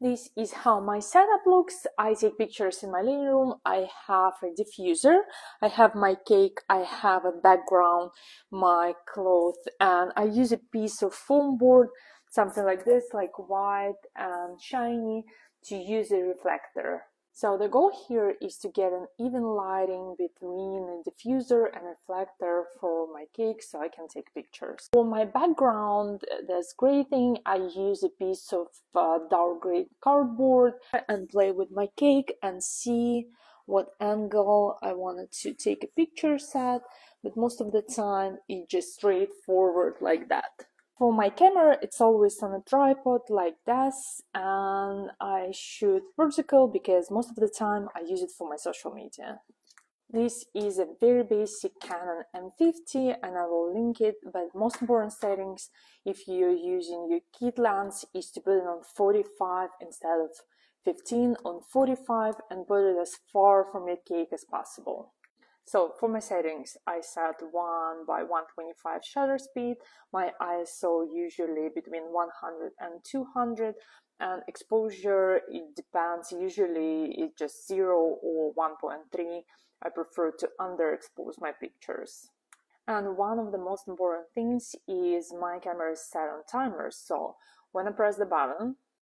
This is how my setup looks. I take pictures in my living room. I have a diffuser. I have my cake. I have a background, my cloth, and I use a piece of foam board, something like this, like white and shiny, to use a reflector. So the goal here is to get an even lighting between the diffuser and reflector for my cake so I can take pictures. For my background, gray thing, I use a piece of uh, dark gray cardboard and play with my cake and see what angle I wanted to take a picture at, but most of the time it's just straightforward like that. For my camera, it's always on a tripod like this, and I shoot vertical because most of the time I use it for my social media. This is a very basic Canon M50 and I will link it, but most important settings if you're using your kit lens is to put it on 45 instead of 15 on 45 and put it as far from your cake as possible. So for my settings, I set 1 by 125 shutter speed, my ISO usually between 100 and 200, and exposure, it depends, usually it's just 0 or 1.3. I prefer to underexpose my pictures. And one of the most important things is my camera is set on timer, so when I press the button,